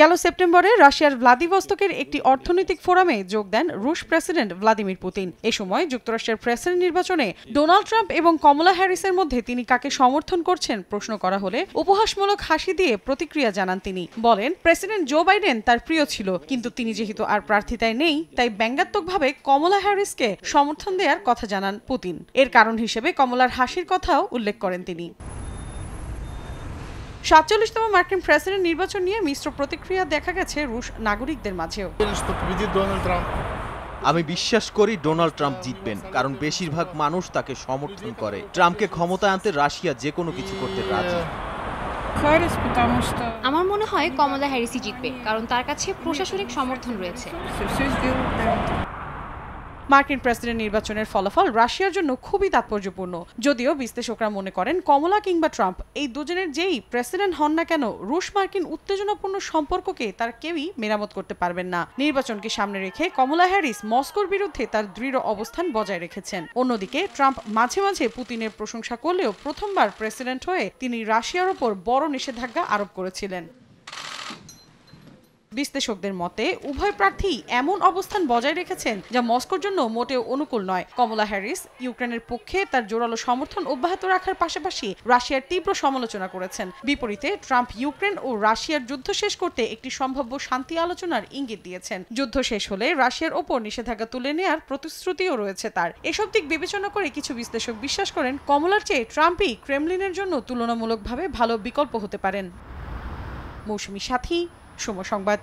গেল সেপ্টেম্বরে রাশিয়ার ভ্লাদিভস্তকের একটি অর্থনৈতিক ফোরামে যোগ দেন রুশ প্রেসিডেন্ট ভ্লাদিমির পুতিন। এ সময় যুক্তরাষ্ট্রের প্রেসিডেন্ট নির্বাচনে ডোনাল্ড ট্রাম্প এবং কমলা হ্যারিসের মধ্যে তিনি কাকে সমর্থন করছেন প্রশ্ন করা হলে উপহাসমূলক হাসি দিয়ে প্রতিক্রিয়া জানান তিনি। বলেন, প্রেসিডেন্ট জো বাইডেন তার প্রিয় ছিল, কিন্তু তিনি যেহেতু আর প্রার্থিতায় নেই, তাই ব্যঙ্গাত্মকভাবে কমলা হ্যারিসকে সমর্থন দেওয়ার কথা জানান পুতিন। এর কারণ হিসেবে কমলার হাসির কথাও উল্লেখ করেন তিনি। সাতচল্লিশতম মার্কিন প্রেসিডেন্ট নির্বাচন নিয়ে মিশ্র প্রতিক্রিয়া দেখা গেছে রুশ নাগরিকদের মাঝেও। আমি বিশ্বাস করি ডোনাল্ড ট্রাম্প জিতবেন কারণ বেশিরভাগ মানুষ তাকে সমর্থন করে। ট্রাম্পকে ক্ষমতায় আনতে রাশিয়া যে কোনো কিছু করতে রাজি। আমার মনে হয় কমলা হ্যারিসি জিতবে কারণ তার কাছে প্রশাসনিক সমর্থন রয়েছে। মার্কিন প্রেসিডেন্ট নির্বাচনের ফলাফল রাশিয়ার জন্য খুবই তাৎপর্যপূর্ণ। যদিও বিশ্লেষকরা মনে করেন কমলা কিংবা ট্রাম্প এই দুজনের যেই প্রেসিডেন্ট হন না কেন, রুশ মার্কিন উত্তেজনাপূর্ণ সম্পর্ককে তার কেউই মেরামত করতে পারবেন না। নির্বাচনকে সামনে রেখে কমলা হ্যারিস মস্কোর বিরুদ্ধে তার দৃঢ় অবস্থান বজায় রেখেছেন। অন্যদিকে ট্রাম্প মাঝে মাঝে পুতিনের প্রশংসা করলেও প্রথমবার প্রেসিডেন্ট হয়ে তিনি রাশিয়ার ওপর বড় নিষেধাজ্ঞা আরোপ করেছিলেন। বিশ্লেষকদের মতে, উভয় প্রার্থী এমন অবস্থান বজায় রেখেছেন যা মস্কোর জন্য মোটেও অনুকূল নয়। কমলা হ্যারিস ইউক্রেনের পক্ষে তার জোরালো সমর্থন অব্যাহত রাখার পাশাপাশি রাশিয়ার তীব্র সমালোচনা করেছেন। বিপরীতে, ট্রাম্প ইউক্রেন ও রাশিয়ার যুদ্ধ শেষ করতে একটি সম্ভাব্য শান্তি আলোচনার ইঙ্গিত দিয়েছেন। যুদ্ধ শেষ হলে রাশিয়ার ওপর নিষেধাজ্ঞা তুলে নেয়ার প্রতিশ্রুতিও রয়েছে তার। এসব দিক বিবেচনা করে কিছু বিশ্লেষক বিশ্বাস করেন, কমলার চেয়ে ট্রাম্পই ক্রেমলিনের জন্য তুলনামূলকভাবে ভালো বিকল্প হতে পারেন। মৌসুমী সাথী সময় সংবাদ।